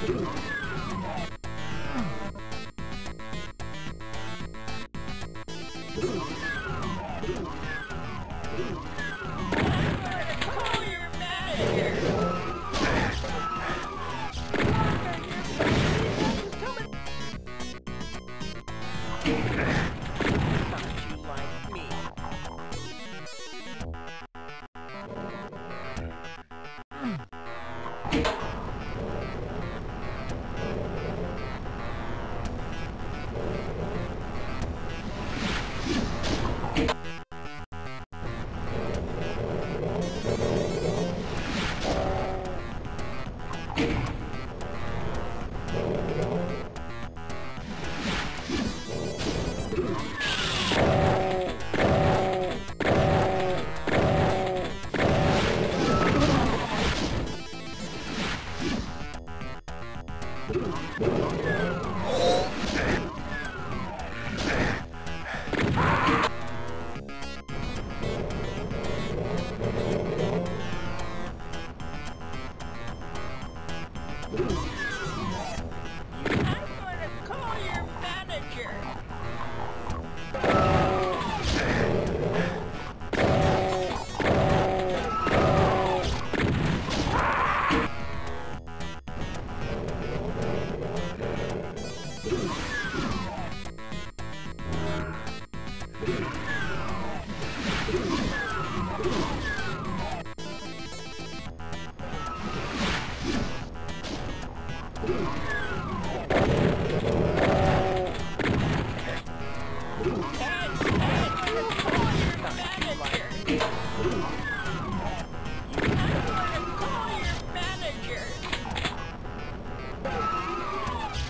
Call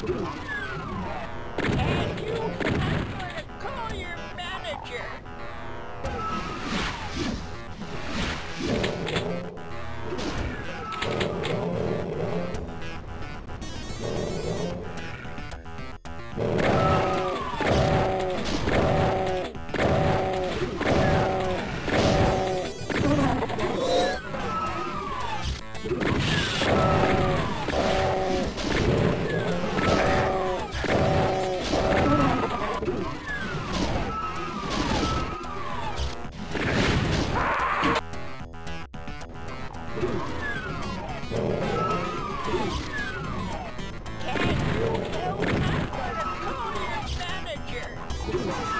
Ed, manager.